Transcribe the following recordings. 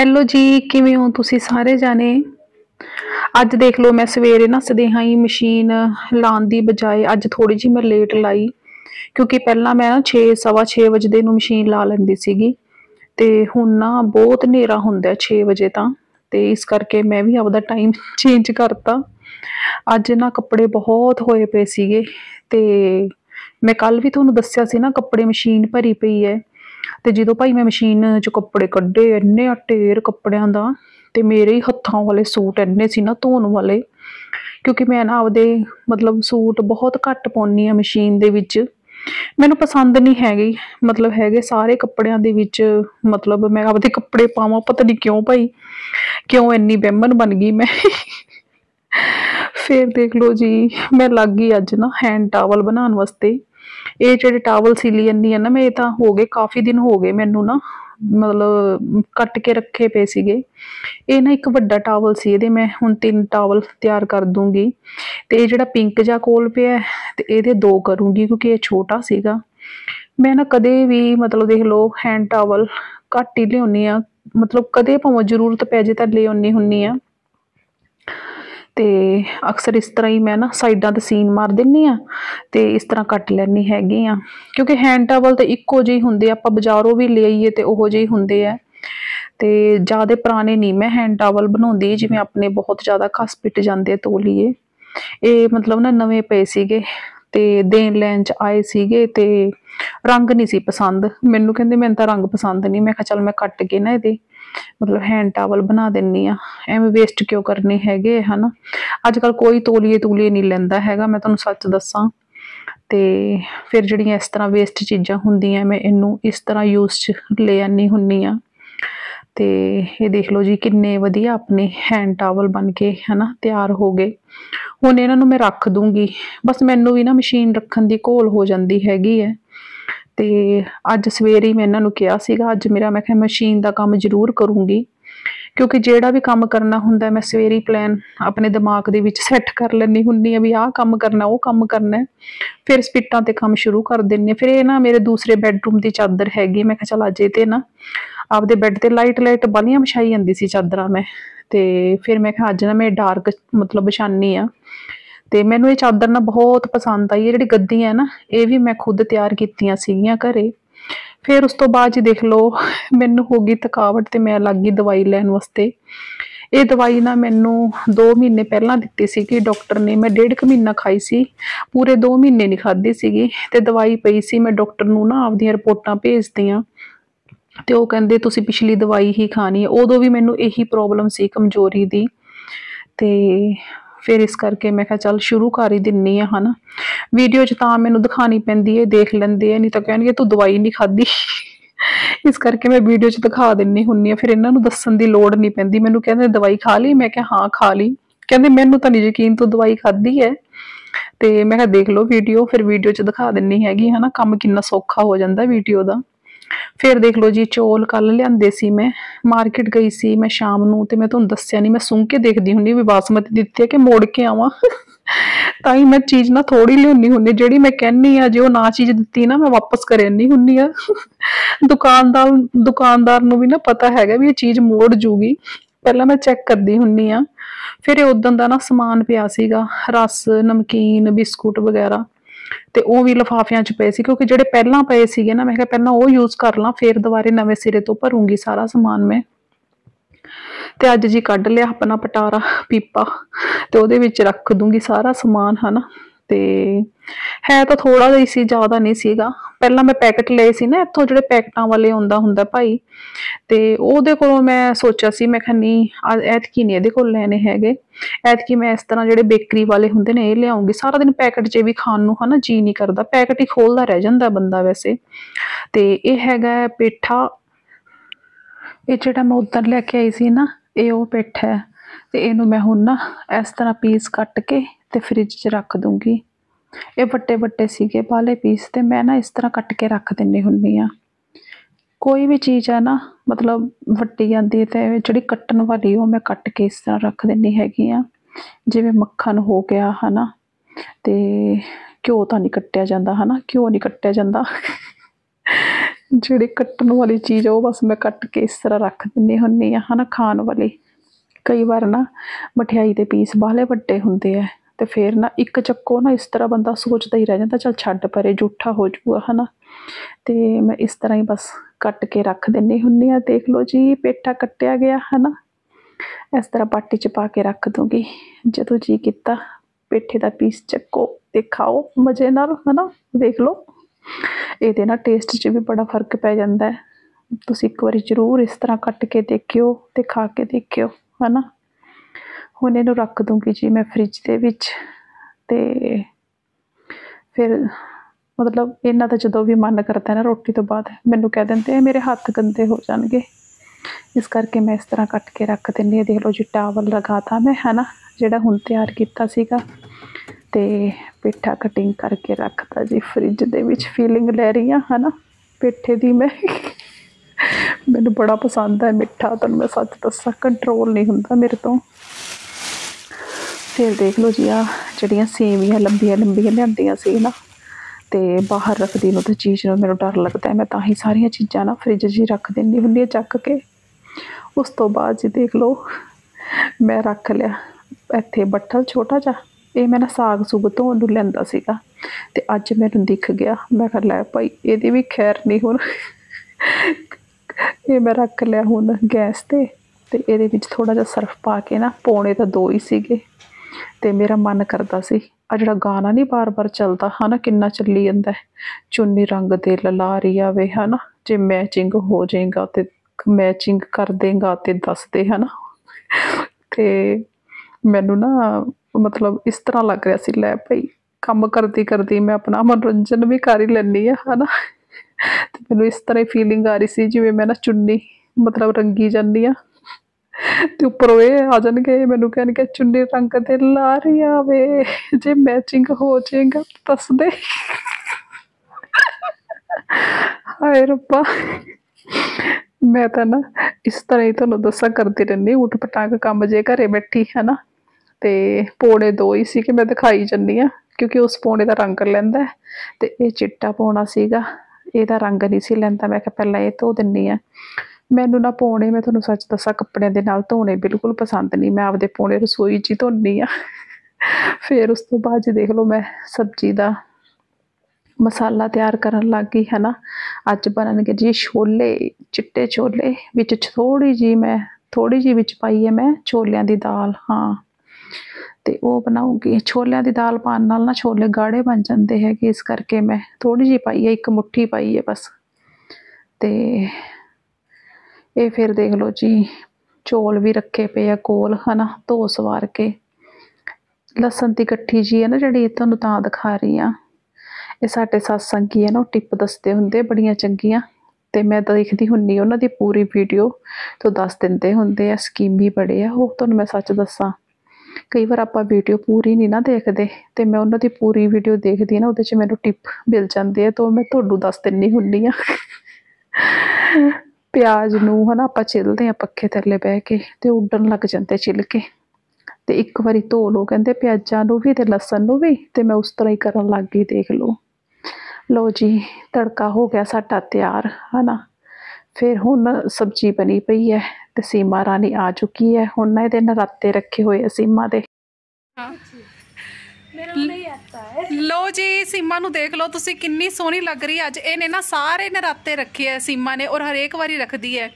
Hello ਜੀ, ਕਿਵੇਂ ਹੋ ਤੁਸੀਂ ਸਾਰੇ ਜਾਣੇ? ਅੱਜ ਦੇਖ ਲਓ ਮੈਂ ਸਵੇਰੇ ਨਾ ਸਦੇਹਾ ਹੀ ਮਸ਼ੀਨ ਲਾਉਣ ਦੀ ਬਜਾਏ। ਅੱਜ ਥੋੜੀ ਜਿਹੀ ਮੈਂ ਲੇਟ ਲਾਈ, ਕਿਉਂਕਿ ਪਹਿਲਾਂ ਮੈਂ ਨਾ 6 ਸਵਾ 6 ਵਜੇ ਦੇ ਨੂੰ ਮਸ਼ੀਨ ਲਾ ਲੈਂਦੀ ਸੀਗੀ। ਤੇ ਹੁਣ ਨਾ ਬਹੁਤ ਹਨੇਰਾ ਹੁੰਦਾ 6 ਵਜੇ ਤਾਂ। ਤੇ ਇਸ ਕਰਕੇ ਮੈਂ ਵੀ ਆਪਦਾ ਟਾਈਮ ਚੇਂਜ ਕਰਤਾ। ਅੱਜ ਨਾ ਕੱਪੜੇ ਬਹੁਤ ਹੋਏ ਪਏ ਸੀਗੇ। ਤੇ ਮੈਂ ਕੱਲ ਵੀ ਤੁਹਾਨੂੰ ਦੱਸਿਆ ਸੀ ਨਾ, ਕੱਪੜੇ ਮਸ਼ੀਨ ਭਰੀ ਪਈ ਹੈ। ਤੇ ਜਦੋਂ ਭਾਈ ਮੈਂ ਮਸ਼ੀਨ 'ਚ ਕੱਪੜੇ ਕੱਢੇ, ਇੰਨੇ ਆ ਢੇਰ ਕੱਪੜਿਆਂ ਦਾ, ਤੇ ਮੇਰੇ ਹੀ ਹੱਥਾਂ ਵਾਲੇ ਸੂਟ ਇੰਨੇ ਸੀ ਨਾ ਧੋਣ ਵਾਲੇ, ਕਿਉਂਕਿ ਮੈਂ ਨਾ ਆਪਦੇ ਮਤਲਬ ਸੂਟ ਬਹੁਤ ਘੱਟ ਪਾਉਣੀ ਆ ਮਸ਼ੀਨ ਦੇ ਵਿੱਚ। ਮੈਨੂੰ ਪਸੰਦ ਨਹੀਂ ਹੈਗੀ, ਮਤਲਬ ਹੈਗੇ ਸਾਰੇ ਕੱਪੜਿਆਂ ਦੇ ਵਿੱਚ, ਮਤਲਬ ਮੈਂ ਆਪਦੇ ਕੱਪੜੇ ਪਾਵਾਂ, ਪਤਾ ਨਹੀਂ ਕਿਉਂ ਭਾਈ, ਕਿਉਂ ਇੰਨੀ ਬਹਿਮਨ ਬਣ ਗਈ ਮੈਂ। ਫੇਰ ਦੇਖ ਲਓ ਜੀ, ਮੈਂ ਲੱਗ ਗਈ ਅੱਜ ਨਾ ਹੈਂਡ ਟਾਵਲ ਬਣਾਉਣ ਵਾਸਤੇ। ਇਹ ਜਿਹੜੇ ਟਾਵਲ ਸਿਲੀ ਜਾਂਦੀ ਆ ਨਾ ਮੈਂ, ਇਹ ਤਾਂ ਹੋ ਗਏ, ਕਾਫੀ ਦਿਨ ਹੋ ਗਏ ਮੈਨੂੰ ਨਾ, ਮਤਲਬ ਕੱਟ ਕੇ ਰੱਖੇ ਪਏ ਸੀਗੇ। ਇਹ ਨਾ ਇੱਕ ਵੱਡਾ ਟਾਵਲ ਸੀ, ਇਹਦੇ ਮੈਂ ਹੁਣ ਤਿੰਨ ਟਾਵਲ ਤਿਆਰ ਕਰ ਦੂੰਗੀ। ਤੇ ਇਹ ਜਿਹੜਾ ਪਿੰਕ ਜਿਹਾ ਕੋਲ ਪਿਆ ਤੇ ਇਹਦੇ ਦੋ ਕਰੂੰਗੀ ਕਿਉਂਕਿ ਇਹ ਛੋਟਾ ਸੀਗਾ। ਮੈਂ ਨਾ ਕਦੇ ਵੀ ਮਤਲਬ ਦੇਖ ਲਓ ਹੈਂਡ ਟਾਵਲ ਘੱਟ ਹੀ ਲਿਆਉਣੀ ਆ ਮਤਲਬ ਕਦੇ ਭਾਵੇਂ ਜ਼ਰੂਰਤ ਪੈ ਜੇ ਤਾਂ ਲੈ ਆਉਣੀ ਹੁੰਨੀ ਆ ਤੇ ਅਕਸਰ ਇਸ ਤਰ੍ਹਾਂ ਹੀ ਮੈਂ ਨਾ ਸਾਈਡਾਂ ਤੇ ਸੀਨ ਮਾਰ ਦਿੰਨੀ ਆ ਤੇ ਇਸ ਤਰ੍ਹਾਂ ਕੱਟ ਲੈਣੀ ਹੈਗੀ ਆ। ਕਿਉਂਕਿ ਹੈਂਡ ਟਾਵਲ ਤਾਂ ਇੱਕੋ ਜਿਹੇ ਹੁੰਦੇ ਆ, ਆਪਾਂ ਬਾਜ਼ਾਰੋਂ ਵੀ ਲੈ ਆਈਏ ਤੇ ਉਹੋ ਜਿਹੇ ਹੁੰਦੇ ਆ। ਤੇ ਜ਼ਿਆਦਾ ਪੁਰਾਣੇ ਨਹੀਂ ਮੈਂ ਹੈਂਡ ਟਾਵਲ ਬਣਾਉਂਦੀ ਜਿਵੇਂ ਆਪਣੇ ਬਹੁਤ ਜ਼ਿਆਦਾ ਘਸ ਪਿੱਟ ਜਾਂਦੇ ਤੋਲੀਏ। ਇਹ ਮਤਲਬ ਨਾ ਨਵੇਂ ਪਏ ਸੀਗੇ ਤੇ ਦੇਣ ਲੈਣ ਚ ਆਏ ਸੀਗੇ ਤੇ ਰੰਗ ਨਹੀਂ ਸੀ ਪਸੰਦ। ਮੈਨੂੰ ਕਹਿੰਦੇ, ਮੈਨੂੰ ਤਾਂ ਰੰਗ ਪਸੰਦ ਨਹੀਂ। ਮੈਂ ਕਿਹਾ, ਚੱਲ ਮੈਂ ਕੱਟ ਕੇ ਨਾ ਇਹਦੇ, ਮਤਲਬ ਹੈਂਡ ਟਾਵਲ ਬਣਾ ਦਿੰਨੀ ਆ। ਐਵੇਂ ਵੇਸਟ ਕਿਉਂ ਕਰਨੇ ਹੈਗੇ, ਹਨਾ? ਅੱਜ ਕੱਲ ਕੋਈ ਤੋਲੀਏ ਤੂਲੀਏ ਨਹੀਂ ਲੈਂਦਾ ਹੈਗਾ, ਮੈਂ ਤੁਹਾਨੂੰ ਸੱਚ ਦੱਸਾਂ। ਤੇ ਫਿਰ ਜਿਹੜੀਆਂ ਇਸ ਤਰ੍ਹਾਂ ਵੇਸਟ ਚੀਜ਼ਾਂ ਹੁੰਦੀਆਂ, ਮੈਂ ਇਹਨੂੰ ਇਸ ਤਰ੍ਹਾਂ ਯੂਜ਼ 'ਚ ਲੈ ਆਨੀ ਹੁੰਨੀ ਆ। ਤੇ ਇਹ ਦੇਖ ਲਓ ਜੀ, ਕਿੰਨੇ ਵਧੀਆ ਆਪਣੇ ਹੈਂਡ ਟਾਵਲ ਬਣ ਕੇ, ਹਨਾ, ਤਿਆਰ ਹੋ ਗਏ। ਹੁਣ ਇਹਨਾਂ ਨੂੰ ਮੈਂ ਰੱਖ ਦੂੰਗੀ। ਬਸ ਮੈਨੂੰ ਵੀ ਨਾ ਮਸ਼ੀਨ ਰੱਖਣ ਦੀ ਘੋਲ ਹੋ ਜਾਂਦੀ ਹੈਗੀ ਹੈ। ਤੇ ਅੱਜ ਸਵੇਰੇ ਹੀ ਮੈਂ ਇਹਨਾਂ ਨੂੰ ਕਿਹਾ ਸੀਗਾ, ਅੱਜ ਮੇਰਾ ਮੈਂ ਕਿਹਾ ਮਸ਼ੀਨ ਦਾ ਕੰਮ ਜ਼ਰੂਰ ਕਰੂੰਗੀ, ਕਿਉਂਕਿ ਜਿਹੜਾ ਵੀ ਕੰਮ ਕਰਨਾ ਹੁੰਦਾ ਮੈਂ ਸਵੇਰੇ ਹੀ ਪਲਾਨ ਆਪਣੇ ਦਿਮਾਗ ਦੇ ਵਿੱਚ ਸੈੱਟ ਕਰ ਲੈਣੀ ਹੁੰਦੀ ਆ ਵੀ ਆਹ ਕੰਮ ਕਰਨਾ, ਉਹ ਕੰਮ ਕਰਨਾ ਫਿਰ ਸਪਿੱਟਾਂ ਤੇ ਕੰਮ ਸ਼ੁਰੂ ਕਰ ਦਿੰਨੇ ਫਿਰ ਇਹ ਨਾ ਮੇਰੇ ਦੂਸਰੇ ਬੈੱਡਰੂਮ ਦੀ ਚਾਦਰ ਹੈਗੀ, ਮੈਂ ਕਿਹਾ ਚਲ ਅਜੇ ਤੇ ਨਾ ਆਪਦੇ ਬੈੱਡ ਤੇ ਲਾਈਟ ਲਾਈਟ ਬਾਲੀਆਂ ਵਿਛਾਈ ਜਾਂਦੀ ਸੀ ਚਾਦਰਾਂ ਮੈਂ। ਤੇ ਫਿਰ ਮੈਂ ਕਿਹਾ ਅੱਜ ਨਾ ਮੈਂ ਡਾਰਕ ਮਤਲਬ ਵਿਛਾਨੀ ਆ ਤੇ ਮੈਨੂੰ ਇਹ ਚਾਦਰ ਨਾ ਬਹੁਤ ਪਸੰਦ ਆਈ, ਇਹ ਜਿਹੜੀ ਗੱਦੀ ਹੈ ਨਾ, ਇਹ ਵੀ ਮੈਂ ਖੁਦ ਤਿਆਰ ਕੀਤੀਆਂ ਸੀਗੀਆਂ ਘਰੇ। ਫਿਰ ਉਸ ਤੋਂ ਬਾਅਦ ਜੀ ਦੇਖ ਲਓ, ਮੈਨੂੰ ਹੋ ਗਈ ਥਕਾਵਟ ਤੇ ਮੈਂ ਲੱਗ ਗਈ ਦਵਾਈ ਲੈਣ ਵਾਸਤੇ। ਇਹ ਦਵਾਈ ਨਾ ਮੈਨੂੰ 2 ਮਹੀਨੇ ਪਹਿਲਾਂ ਦਿੱਤੀ ਸੀ ਕਿ ਡਾਕਟਰ ਨੇ। ਮੈਂ ਡੇਢ ਕੁ ਮਹੀਨਾ ਖਾਈ ਸੀ, ਪੂਰੇ 2 ਮਹੀਨੇ ਨਹੀਂ ਖਾਧੀ ਸੀਗੀ। ਤੇ ਦਵਾਈ ਪਈ ਸੀ, ਮੈਂ ਡਾਕਟਰ ਨੂੰ ਨਾ ਆਪਦੀਆਂ ਰਿਪੋਰਟਾਂ ਭੇਜਤੀਆਂ ਤੇ ਉਹ ਕਹਿੰਦੇ, ਤੁਸੀਂ ਪਿਛਲੀ ਦਵਾਈ ਹੀ ਖਾਣੀ ਹੈ। ਉਦੋਂ ਵੀ ਮੈਨੂੰ ਇਹੀ ਪ੍ਰੋਬਲਮ ਸੀ ਕਮਜ਼ੋਰੀ ਦੀ। ਤੇ ਫਿਰ ਇਸ ਕਰਕੇ ਮੈਂ ਕਿਹਾ ਚੱਲ ਸ਼ੁਰੂ ਕਰ ਹੀ ਦਿੰਨੀ ਆ, ਹਨਾ। ਵੀਡੀਓ 'ਚ ਤਾਂ ਮੈਨੂੰ ਦਿਖਾਣੀ ਪੈਂਦੀ ਹੈ ਦੇਖ ਲੈਂਦੇ ਆ, ਨਹੀਂ ਤਾਂ ਕਹਿਣਗੇ ਤੂੰ ਦਵਾਈ ਨਹੀਂ ਖਾਧੀ। ਇਸ ਕਰਕੇ ਮੈਂ ਵੀਡੀਓ 'ਚ ਦਿਖਾ ਦਿੰਨੀ ਹੁੰਨੀ ਆ, ਫਿਰ ਇਹਨਾਂ ਨੂੰ ਦੱਸਣ ਦੀ ਲੋੜ ਨਹੀਂ ਪੈਂਦੀ। ਮੈਨੂੰ ਕਹਿੰਦੇ ਦਵਾਈ ਖਾ ਲਈ, ਮੈਂ ਕਿਹਾ ਹਾਂ, ਖਾ ਲਈ। ਕਹਿੰਦੇ ਮੈਨੂੰ ਤਾਂ ਨਹੀਂ ਯਕੀਨ ਤੂੰ ਦਵਾਈ ਖਾਧੀ ਹੈ ਤੇ ਮੈਂ ਕਿਹਾ ਦੇਖ ਲਓ ਵੀਡੀਓ ਫਿਰ ਵੀਡੀਓ 'ਚ ਦਿਖਾ ਦਿੰਨੀ ਹੈਗੀ, ਹਨਾ। ਕੰਮ ਕਿੰਨਾ ਸੌਖਾ ਹੋ ਜਾਂਦਾ ਵੀਡੀਓ ਦਾ। ਫਿਰ ਦੇਖ ਲਓ ਜੀ, ਚੌਲ ਕੱਲ ਲਿਆਂਦੇ ਸੀ ਮੈਂ, ਮਾਰਕੀਟ ਗਈ ਸੀ ਮੈਂ ਸ਼ਾਮ ਨੂੰ ਤੇ ਮੈਂ ਤੁਹਾਨੂੰ ਦੱਸਿਆ ਨਹੀਂ ਮੈਂ ਸੁੰਘ ਕੇ ਦੇਖਦੀ ਹੁੰਨੀ ਵੀ ਬਾਸਮਤੀ ਦਿੱਤੀ ਹੈ ਕਿ ਮੋੜ ਕੇ ਆਵਾਂ। ਤਾਂ ਹੀ ਮੈਂ ਚੀਜ਼ ਨਾ ਥੋੜੀ ਲਿਆਉਣੀ ਹੁੰਨੀ ਜਿਹੜੀ ਮੈਂ ਕਹਿੰਨੀ ਆ ਜੇ ਉਹ ਨਾ ਚੀਜ਼ ਦਿੱਤੀ ਨਾ, ਮੈਂ ਵਾਪਸ ਕਰ ਆਨੀ ਹੁੰਨੀ ਆ ਦੁਕਾਨਦਾਰ ਦੁਕਾਨਦਾਰ ਨੂੰ ਵੀ ਨਾ ਪਤਾ ਹੈਗਾ ਵੀ ਇਹ ਚੀਜ਼ ਮੋੜ ਜੂਗੀ। ਪਹਿਲਾਂ ਮੈਂ ਚੈੱਕ ਕਰਦੀ ਹੁੰਨੀ ਆ ਫਿਰ ਇਹ ਉਦੋਂ ਦਾ ਨਾ ਸਮਾਨ ਪਿਆ ਸੀਗਾ, ਰਸ, ਨਮਕੀਨ, ਬਿਸਕੁਟ ਵਗੈਰਾ। ਤੇ ਉਹ ਵੀ ਲਫਾਫਿਆਂ 'ਚ ਪਏ ਸੀ, ਕਿਉਂਕਿ ਜਿਹੜੇ ਪਹਿਲਾਂ ਪਏ ਸੀਗੇ ਨਾ, ਮੈਂ ਕਿਹਾ ਪਹਿਲਾਂ ਉਹ ਯੂਜ਼ ਕਰ ਲਾਂ, ਫੇਰ ਦੁਬਾਰੇ ਨਵੇਂ ਸਿਰੇ ਤੋਂ ਭਰੂੰਗੀ ਸਾਰਾ ਸਮਾਨ ਮੈਂ। ਤੇ ਅੱਜ ਜੀ ਕੱਢ ਲਿਆ ਆਪਣਾ ਪਟਾਰਾ, ਪੀਪਾ, ਤੇ ਉਹਦੇ ਵਿੱਚ ਰੱਖ ਦੂੰਗੀ ਸਾਰਾ ਸਮਾਨ, ਹਨਾ। ਤੇ ਹੈ ਤਾਂ ਥੋੜਾ ਜਿਹਾ ਸੀ, ਜ਼ਿਆਦਾ ਨਹੀਂ ਸੀਗਾ। ਪਹਿਲਾਂ ਮੈਂ ਪੈਕਟ ਲਏ ਸੀ ਨਾ, ਇੱਥੋਂ ਜਿਹੜੇ ਪੈਕਟਾਂ ਵਾਲੇ ਹੁੰਦਾ ਹੁੰਦਾ ਭਾਈ, ਤੇ ਉਹਦੇ ਕੋਲੋਂ ਮੈਂ ਸੋਚਿਆ ਸੀ, ਮੈਂ ਕਿਹਾ ਨਹੀਂ, ਆ- ਐਤਕੀ ਨਹੀਂ ਇਹਦੇ ਕੋਲ ਲੈਣੇ ਹੈਗੇ। ਐਤਕੀ ਮੈਂ ਇਸ ਤਰ੍ਹਾਂ ਜਿਹੜੇ ਬੇਕਰੀ ਵਾਲੇ ਹੁੰਦੇ ਨੇ, ਇਹ ਲਿਆਉਂਗੀ। ਸਾਰਾ ਦਿਨ ਪੈਕਟ 'ਚ ਵੀ ਖਾਣ ਨੂੰ ਹਨਾ ਜੀ ਨਹੀਂ ਕਰਦਾ, ਪੈਕਟ ਹੀ ਖੋਲਦਾ ਰਹਿ ਜਾਂਦਾ ਬੰਦਾ ਵੈਸੇ। ਤੇ ਇਹ ਹੈਗਾ ਹੈ ਪੇਠਾ। ਇਹ ਜਿਹੜਾ ਮੈਂ ਉਧਰ ਲੈ ਕੇ ਆਈ ਸੀ ਨਾ, ਇਹ ਉਹ ਪੇਠਾ ਹੈ। ਤੇ ਇਹਨੂੰ ਮੈਂ ਹੁਣ ਨਾ ਇਸ ਤਰ੍ਹਾਂ ਪੀਸ ਕੱਟ ਕੇ ਤੇ ਫ੍ਰਿਜ 'ਚ ਰੱਖ ਦੂੰਗੀ। ਇਹ ਵੱਡੇ ਵੱਡੇ ਸੀਗੇ ਬਾਲੇ ਪੀਸ ਤੇ ਮੈਂ ਨਾ ਇਸ ਤਰ੍ਹਾਂ ਕੱਟ ਕੇ ਰੱਖ ਦਿੰਨੀ ਹੁੰਨੀ ਆ ਕੋਈ ਵੀ ਚੀਜ਼ ਹੈ ਨਾ, ਮਤਲਬ ਵੱਡੀ ਜਾਂਦੀ ਹੈ ਤੇ ਜਿਹੜੀ ਕੱਟਣ ਵਾਲੀ ਉਹ ਮੈਂ ਕੱਟ ਕੇ ਇਸ ਤਰ੍ਹਾਂ ਰੱਖ ਦਿੰਨੀ ਹੈਗੀ ਆ ਜਿਵੇਂ ਮੱਖਣ ਹੋ ਗਿਆ, ਹਨਾ। ਤੇ ਘਿਓ ਤਾਂ ਨਹੀਂ ਕੱਟਿਆ ਜਾਂਦਾ, ਹਨਾ। ਘਿਓ ਨਹੀਂ ਕੱਟਿਆ ਜਾਂਦਾ। ਜਿਹੜੀ ਕੱਟਣ ਵਾਲੀ ਚੀਜ਼ ਉਹ ਬਸ ਮੈਂ ਕੱਟ ਕੇ ਇਸ ਤਰ੍ਹਾਂ ਰੱਖ ਦਿੰਦੀ ਹੁੰਦੀ ਆ ਹਨਾ, ਖਾਣ ਵਾਲੀ। ਕਈ ਵਾਰ ਨਾ ਮਠਿਆਈ ਦੇ ਪੀਸ ਬਾਹਲੇ ਵੱਡੇ ਹੁੰਦੇ ਆ। ਤੇ ਫਿਰ ਨਾ ਇੱਕ ਚੱਕੋ ਨਾ ਇਸ ਤਰ੍ਹਾਂ ਬੰਦਾ ਸੋਚਦਾ ਹੀ ਰਹਿ ਜਾਂਦਾ, ਚਲ ਛੱਡ ਪਰੇ ਝੂਠਾ ਹੋ ਜਾਊਗਾ ਹਨਾ। ਤੇ ਮੈਂ ਇਸ ਤਰ੍ਹਾਂ ਹੀ ਬਸ ਕੱਟ ਕੇ ਰੱਖ ਦਿੰਦੀ ਹੁੰਦੀ ਆ, ਦੇਖ ਲਓ ਜੀ, ਪੇਠਾ ਕੱਟਿਆ ਗਿਆ, ਹਨਾ। ਇਸ ਤਰ੍ਹਾਂ ਬਾਟੀ 'ਚ ਪਾ ਕੇ ਰੱਖ ਦੂੰਗੀ। ਜਦੋਂ ਜੀ ਕੀਤਾ, ਪੇਠੇ ਦਾ ਪੀਸ ਚੱਕੋ ਤੇ ਖਾਓ ਮਜ਼ੇ ਨਾਲ, ਹਨਾ, ਦੇਖ ਲਓ। ਇਹਦੇ ਨਾਲ ਟੇਸਟ 'ਚ ਵੀ ਬੜਾ ਫ਼ਰਕ ਪੈ ਜਾਂਦਾ ਹੈ। ਤੁਸੀਂ ਇੱਕ ਵਾਰੀ ਜ਼ਰੂਰ ਇਸ ਤਰ੍ਹਾਂ ਕੱਟ ਕੇ ਦੇਖਿਓ ਤੇ ਖਾ ਕੇ ਦੇਖਿਓ, ਹਨਾ। ਹੁਣ ਇਹਨੂੰ ਰੱਖ ਦੂੰਗੀ ਜੀ ਮੈਂ ਫ੍ਰਿਜ ਦੇ ਵਿੱਚ ਤੇ ਫਿਰ ਮਤਲਬ ਇਹਨਾਂ ਦਾ ਜਦੋਂ ਵੀ ਮਨ ਕਰਦਾ ਨਾ ਰੋਟੀ ਤੋਂ ਬਾਅਦ, ਮੈਨੂੰ ਕਹਿ ਦਿੰਦੇ ਆ ਮੇਰੇ ਹੱਥ ਗੰਦੇ ਹੋ ਜਾਣਗੇ। ਇਸ ਕਰਕੇ ਮੈਂ ਇਸ ਤਰ੍ਹਾਂ ਕੱਟ ਕੇ ਰੱਖ ਦਿੰਦੀ ਹਾਂ। ਦੇਖ ਲਓ ਜੀ ਟਾਵਲ ਲਗਾਤਾ ਮੈਂ, ਹਨਾ? ਜਿਹੜਾ ਹੁਣ ਤਿਆਰ ਕੀਤਾ ਸੀਗਾ ਤੇ ਪੇਠਾ ਕਟਿੰਗ ਕਰਕੇ ਰੱਖਤਾ ਜੀ ਫ੍ਰਿਜ ਦੇ ਵਿੱਚ ਫੀਲਿੰਗ ਲੈ ਰਹੀ ਹਾਂ, ਹਨਾ? ਪੇਠੇ ਦੀ ਮੈਂ। ਮੈਨੂੰ ਬੜਾ ਪਸੰਦ ਹੈ ਮਿੱਠਾ, ਤੁਹਾਨੂੰ ਮੈਂ ਸੱਚ ਦੱਸਾਂ ਕੰਟਰੋਲ ਨਹੀਂ ਹੁੰਦਾ ਮੇਰੇ ਤੋਂ। ਫਿਰ ਦੇਖ ਲਓ ਜੀ ਆ ਜਿਹੜੀਆਂ ਸੇਵੀਆਂ ਲੰਬੀਆਂ ਲੰਬੀਆਂ ਲਿਆਂਦੀਆਂ ਸੀ ਨਾ, ਤੇ ਬਾਹਰ ਰੱਖਦੀ ਨੂੰ ਤੇ ਚੀਜ਼ ਨੂੰ ਮੈਨੂੰ ਡਰ ਲੱਗਦਾ ਮੈਂ ਤਾਂ ਹੀ ਸਾਰੀਆਂ ਚੀਜ਼ਾਂ ਨਾ ਫ੍ਰਿਜ 'ਚ ਹੀ ਰੱਖ ਦਿੰਦੀ ਹੁੰਦੀ ਹਾਂ ਚੱਕ ਕੇ। ਉਸ ਤੋਂ ਬਾਅਦ ਜੀ ਦੇਖ ਲਓ, ਮੈਂ ਰੱਖ ਲਿਆ ਇੱਥੇ ਬੱਠਲ ਛੋਟਾ ਜਿਹਾ, ਇਹ ਮੈਂ ਨਾ ਸਾਗ ਸੁਗ ਧੋਣ ਨੂੰ ਲੈਂਦਾ ਸੀਗਾ, ਤੇ ਅੱਜ ਮੈਨੂੰ ਦਿਖ ਗਿਆ, ਮੈਂ ਕਿਹਾ ਲੈ ਭਾਈ, ਇਹਦੀ ਵੀ ਖੈਰ ਨਹੀਂ ਹੁਣ। ਇਹ ਮੈਂ ਰੱਖ ਲਿਆ ਹੁਣ ਗੈਸ ਤੇ ਤੇ ਇਹਦੇ ਵਿੱਚ ਥੋੜਾ ਜਿਹਾ ਸਰਫ ਪਾ ਕੇ ਨਾ, ਪੌਣੇ ਤਾਂ ਦੋ ਹੀ ਸੀਗੇ। ਤੇ ਮੇਰਾ ਮਨ ਕਰਦਾ ਸੀ ਆ ਜਿਹੜਾ ਗਾਣਾ ਨਹੀਂ ਬਾਰ-ਬਾਰ ਚੱਲਦਾ, ਹਨਾ, ਕਿੰਨਾ ਚੱਲੀ ਜਾਂਦਾ ਚੁੰਨੀ ਰੰਗ ਦੇ ਲਲਾਰੀ ਆਵੇ, ਹਨਾ, ਜੇ ਮੈਚਿੰਗ ਹੋ ਜਾਏਗਾ ਤੇ ਮੈਚਿੰਗ ਕਰ ਦੇਗਾ ਤੇ ਦੱਸ ਦੇ, ਹਨਾ। ਤੇ ਮੈਨੂੰ ਨਾ ਮਤਲਬ ਇਸ ਤਰ੍ਹਾਂ ਲੱਗ ਰਿਹਾ ਸੀ, ਲੈ ਭਾਈ, ਕੰਮ ਕਰਦੀ ਕਰਦੀ ਮੈਂ ਆਪਣਾ ਮਨੋਰੰਜਨ ਵੀ ਕਰ ਹੀ ਲੈਂਦੀ ਆ ਹਨਾ। ਤੇ ਮੈਨੂੰ ਇਸ ਤਰ੍ਹਾਂ ਫੀਲਿੰਗ ਆ ਰਹੀ ਸੀ, ਜਿਵੇਂ ਮੈਂ ਨਾ ਚੁੰਨੀ ਮਤਲਬ ਰੰਗੀ ਜਾਂਦੀ ਆ ਤੇ ਉੱਪਰੋਂ ਇਹ ਆ ਜਾਣਗੇ, ਮੈਨੂੰ ਕਹਿਣਗੇ, ਚੁੰਨੀ ਰੰਗ ਦੇ ਲਾਰੀਆਂ ਵੇ, ਜੇ ਮੈਚਿੰਗ ਹੋ ਜਾਏਗਾ ਤਾਂ ਦੱਸ ਦੇ। ਹਾਏ ਰੱਬਾ। ਮੈਂ ਤਾਂ ਨਾ ਇਸ ਤਰ੍ਹਾਂ ਹੀ ਤੁਹਾਨੂੰ ਦੱਸਾਂ, ਕਰਦੀ ਰਹਿੰਦੀ ਉਠ ਪਟਾਕ ਕੰਮ ਜੇ ਘਰੇ ਬੈਠੀ ਹੈ ਨਾ ਤੇ ਪੌਣੇ ਦੋ ਹੀ ਸੀ ਕਿ ਮੈਂ ਦਿਖਾਈ ਜੰਨੀ ਆ ਕਿਉਂਕਿ ਉਸ ਪੌਣੇ ਦਾ ਰੰਗ ਲੈਂਦਾ ਤੇ ਇਹ ਚਿੱਟਾ ਪੌਣਾ ਸੀਗਾ, ਇਹਦਾ ਰੰਗ ਨਹੀਂ ਸੀ ਲੈਂਦਾ, ਮੈਂ ਕਿਹਾ ਪਹਿਲਾਂ ਇਹ ਧੋ ਦਿੰਨੀ ਆ ਮੈਨੂੰ ਨਾ ਪੌਣੇ, ਮੈਂ ਤੁਹਾਨੂੰ ਸੱਚ ਦੱਸਾਂ, ਕੱਪੜਿਆਂ ਦੇ ਨਾਲ ਧੋਣੇ ਬਿਲਕੁਲ ਪਸੰਦ ਨਹੀਂ। ਮੈਂ ਆਪਦੇ ਪੌਣੇ ਰਸੋਈ 'ਚ ਹੀ ਧੋਨੀ ਆ। ਫਿਰ ਉਸ ਤੋਂ ਬਾਅਦ ਜੀ ਦੇਖ ਲਓ ਮੈਂ ਸਬਜ਼ੀ ਦਾ ਮਸਾਲਾ ਤਿਆਰ ਕਰਨ ਲੱਗ ਗਈ ਹੈ ਨਾ ਅੱਜ ਬਣਨਗੇ ਜੀ ਛੋਲੇ, ਚਿੱਟੇ ਛੋਲੇ, ਵਿੱਚ ਥੋੜੀ ਜੀ ਮੈਂ ਥੋੜੀ ਜੀ ਵਿੱਚ ਪਾਈ ਹੈ ਮੈਂ ਛੋਲਿਆਂ ਦੀ ਦਾਲ, ਹਾਂ। ਤੇ ਉਹ ਬਣਾਉਂਗੀ ਛੋਲਿਆਂ ਦੀ ਦਾਲ ਪਾਉਣ ਨਾਲ ਨਾ ਛੋਲੇ ਗਾੜੇ ਬਣ ਜਾਂਦੇ ਹੈਗੇ, ਇਸ ਕਰਕੇ ਮੈਂ ਥੋੜੀ ਜੀ ਪਾਈ ਹੈ, ਇੱਕ ਮੁੱਠੀ ਪਾਈ ਹੈ ਬਸ। ਤੇ ਇਹ ਫਿਰ ਦੇਖ ਲਓ ਜੀ, ਚੌਲ ਵੀ ਰੱਖੇ ਪਏ ਆ ਕੋਲ, ਹਨਾ, ਧੋ ਸਵਾਰ ਕੇ। ਲਸਣ ਦੀ ਇਕੱਠੀ ਜੀ ਹੈ ਨਾ ਜਿਹੜੀ ਤੁਹਾਨੂੰ ਤਾਂ ਦਿਖਾ ਰਹੀ ਆ ਇਹ ਸਾਡੇ ਸਤਸੰਗ ਕੀ ਹੈ ਨਾ, ਉਹ ਟਿਪ ਦੱਸਦੇ ਹੁੰਦੇ, ਬੜੀਆਂ ਚੰਗੀਆਂ। ਤੇ ਮੈਂ ਦੇਖਦੀ ਹੁੰਨੀ ਉਹਨਾਂ ਦੀ ਪੂਰੀ ਵੀਡੀਓ, ਤੋਂ ਦੱਸ ਦਿੰਦੇ ਹੁੰਦੇ ਆ ਸਕੀਮ ਵੀ ਬੜੇ ਆ। ਉਹ ਤੁਹਾਨੂੰ ਮੈਂ ਸੱਚ ਦੱਸਾਂ, ਕਈ ਵਾਰ ਆਪਾਂ ਵੀਡੀਓ ਪੂਰੀ ਨਹੀਂ ਨਾ ਦੇਖਦੇ, ਤੇ ਮੈਂ ਉਹਨਾਂ ਦੀ ਪੂਰੀ ਵੀਡੀਓ ਦੇਖਦੀ ਹਾਂ ਨਾ, ਉਹਦੇ 'ਚ ਮੈਨੂੰ ਟਿਪ ਮਿਲ ਜਾਂਦੇ ਆ, ਤਾਂ ਮੈਂ ਤੁਹਾਨੂੰ ਦੱਸ ਦਿੰਨੀ ਹੁੰਨੀ ਆ ਪਿਆਜ਼ ਨੂੰ ਹਨਾ ਆਪਾਂ ਛਿੱਲਦੇ ਆ ਪੱਖੇ ਥੱਲੇ ਬਹਿ ਕੇ ਤੇ ਉੱਡਣ ਲੱਗ ਜਾਂਦੇ ਛਿੱਲ ਕੇ ਤੇ ਇੱਕ ਵਾਰੀ ਧੋ ਲਓ ਕਹਿੰਦੇ ਪਿਆਜ਼ਾਂ ਨੂੰ ਵੀ ਤੇ ਲਸਣ ਨੂੰ ਵੀ ਤੇ ਮੈਂ ਉਸ ਤਰ੍ਹਾਂ ਹੀ ਕਰਨ ਲੱਗ ਗਈ ਦੇਖ ਲਓ। ਲਓ ਜੀ ਤੜਕਾ ਹੋ ਗਿਆ ਸਾਡਾ ਤਿਆਰ ਹਨਾ। ਫਿਰ ਹੁਣ ਸਬਜ਼ੀ ਬਣੀ ਪਈ ਹੈ ਤੇ ਸੀਮਾ ਰਾਣੀ ਆ ਚੁੱਕੀ ਹੈ। ਹੁਣ ਨਾ ਇਹਦੇ ਨਰਾਤੇ ਰੱਖੇ ਹੋਏ ਆ ਸੀਮਾ ਦੇ। ਲੋ ਜੀ ਸੀਮਾ ਨੂੰ ਦੇਖ ਲਓ ਤੁਸੀਂ ਕਿੰਨੀ ਸੋਹਣੀ ਲੱਗ ਰਹੀ ਹੈ। ਅੱਜ ਇਹਨੇ ਨਾ ਸਾਰੇ ਨਰਾਤੇ ਰੱਖੇ ਆ ਸੀਮਾ ਨੇ ਔਰ ਹਰੇਕ ਵਾਰੀ ਰੱਖਦੀ ਹੈ।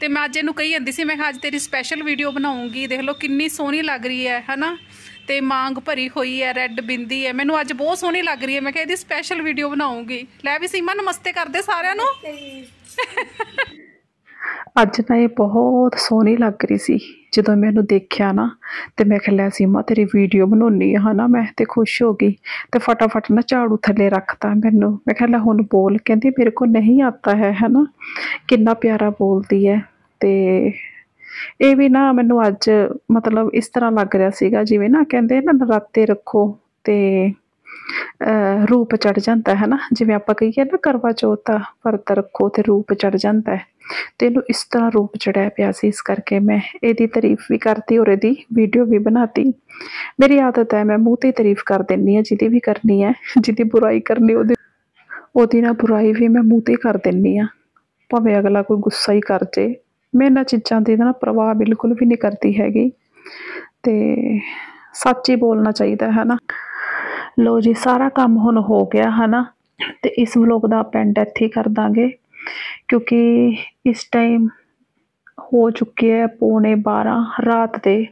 ਤੇ ਮੈਂ ਅੱਜ ਇਹਨੂੰ ਕਹੀ ਜਾਂਦੀ ਸੀ ਮੈਂ ਕਿਹਾ ਅੱਜ ਤੇਰੀ ਸਪੈਸ਼ਲ ਵੀਡੀਓ ਬਣਾਉਂਗੀ। ਦੇਖ ਲਓ ਕਿੰਨੀ ਸੋਹਣੀ ਲੱਗ ਰਹੀ ਹੈ ਹਨਾ? ਤੇ ਮਾਂਗ ਭਰੀ ਹੋਈ ਹੈ ਰੈੱਡ ਬਿੰਦੀ ਹੈ। ਮੈਨੂੰ ਅੱਜ ਬਹੁਤ ਸੋਹਣੀ ਲੱਗ ਰਹੀ ਹੈ। ਮੈਂ ਕਿਹਾ ਇਹਦੀ ਸਪੈਸ਼ਲ ਵੀਡੀਓ ਬਣਾਉਂਗੀ। ਲੈ ਵੀ ਸੀਮਾ ਨਮਸਤੇ ਕਰਦੇ ਸਾਰਿਆਂ ਨੂੰ। ਅੱਜ ਨਾ ਇਹ ਬਹੁਤ ਸੋਹਣੀ ਲੱਗ ਰਹੀ ਸੀ। ਜਦੋਂ ਮੈਂ ਇਹਨੂੰ ਦੇਖਿਆ ਨਾ, ਤੇ ਮੈਂ ਕਿਹਾ, ਲੈ ਸੀਮਾ, ਤੇਰੀ ਵੀਡੀਓ ਬਣਾਉਣੀ ਆ, ਹਨਾ? ਮੈਂ ਤੇ ਖੁਸ਼ ਹੋ ਗਈ ਤੇ ਫਟਾਫਟ ਨਾ ਝਾੜੂ ਥੱਲੇ ਰੱਖਤਾ ਮੈਨੂੰ। ਮੈਂ ਕਿਹਾ, ਲੈ ਹੁਣ ਬੋਲ। ਕਹਿੰਦੀ, ਮੇਰੇ ਕੋ ਨਹੀਂ ਆਤਾ ਹੈ, ਹਨਾ? ਕਿੰਨਾ ਪਿਆਰਾ ਬੋਲਦੀ ਹੈ ਤੇ ਇਹ ਵੀ ਨਾ ਮੈਨੂੰ ਅੱਜ ਮਤਲਬ ਇਸ ਤਰ੍ਹਾਂ ਲੱਗ ਰਿਹਾ ਸੀਗਾ, ਜਿਵੇਂ ਨਾ ਕਹਿੰਦੇ ਨਾ, ਨਰਾਤੇ ਰੱਖੋ ਤੇ ਰੂਪ ਚੜ ਜਾਂਦਾ ਹੈ ਨਾ? ਜਿਵੇਂ ਆਪਾਂ ਕਹੀਏ ਨਾ, ਕਰਵਾ ਚੌਥ ਦਾ ਵਰਤ ਰੱਖੋ ਤੇ ਰੂਪ ਚੜ ਜਾਂਦਾ ਹੈ। ਤੇ ਇਹਨੂੰ ਇਸ ਤਰ੍ਹਾਂ ਰੂਪ ਚੜਿਆ ਪਿਆ ਸੀ, ਇਸ ਕਰਕੇ ਮੈਂ ਇਹਦੀ ਤਾਰੀਫ ਵੀ ਕਰਤੀ ਔਰ ਇਹਦੀ ਵੀਡੀਓ ਵੀ ਬਣਾਤੀ। ਮੇਰੀ ਆਦਤ ਹੈ, ਮੈਂ ਮੂੰਹ ਤੇ ਤਾਰੀਫ ਕਰ ਦਿੰਨੀ ਆ ਜਿਹਦੀ ਵੀ ਕਰਨੀ ਹੈ, ਜਿਹਦੀ ਬੁਰਾਈ ਕਰਨੀ ਉਹਦੀ ਉਹਦੀ ਨਾ ਬੁਰਾਈ ਵੀ ਮੈਂ ਮੂੰਹ ਤੇ ਕਰ ਦਿੰਨੀ ਆ ਭਾਵੇਂ ਅਗਲਾ ਕੋਈ ਗੁੱਸਾ ਹੀ ਕਰ ਜੇ, ਮੈਂ ਇਹਨਾਂ ਚੀਜ਼ਾਂ ਦੀ ਨਾ ਪ੍ਰਵਾਹ ਬਿਲਕੁਲ ਵੀ ਨਹੀਂ ਕਰਦੀ ਹੈਗੀ। ਤੇ ਸੱਚ ਹੀ ਬੋਲਣਾ ਚਾਹੀਦਾ ਹੈ ਨਾ। ਲੋ ਜੀ, ਸਾਰਾ ਕੰਮ ਹੁਣ ਹੋ ਗਿਆ ਹੈ ਨਾ ਤੇ ਇਸ ਵਲੋਗ ਦਾ ਆਪਾਂ ਐਂਡ ਇੱਥੇ ਹੀ ਕਰ ਦਾਂਗੇ, ਕਿਉਂਕਿ ਇਸ ਟਾਈਮ ਹੋ ਚੁੱਕੀ ਹੈ ਪੌਣੇ 12 ਰਾਤ ਦੇ,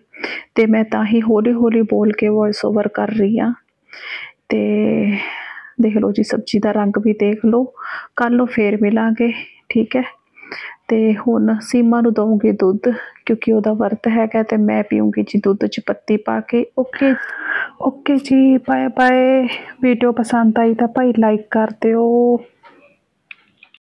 ਤੇ ਮੈਂ ਤਾਂ ਹੀ ਹੌਲੀ ਹੌਲੀ ਬੋਲ ਕੇ ਵੌਇਸ ਓਵਰ ਕਰ ਰਹੀ ਆ ਤੇ ਦੇਖ ਲਓ ਜੀ, ਸਬਜ਼ੀ ਦਾ ਰੰਗ ਵੀ ਦੇਖ ਲਓ ਕੱਲ ਨੂੰ ਫੇਰ ਮਿਲਾਂਗੇ, ਠੀਕ ਹੈ? ਤੇ ਹੁਣ ਸੀਮਾ ਨੂੰ ਦਊਂਗੀ ਦੁੱਧ, ਕਿਉਂਕਿ ਉਹਦਾ ਵਰਤ ਹੈਗਾ ਤੇ ਮੈਂ ਪੀਉਂਗੀ ਜੀ ਦੁੱਧ ਚ ਪੱਤੀ ਪਾ ਕੇ। ਓਕੇ ਓਕੇ ਜੀ ਬਾਏ ਬਾਏ ਵੀਡੀਓ ਪਸੰਦ ਆਈ ਤਾਂ ਭਾਈ ਲਾਈਕ ਕਰ ਦਿਓ।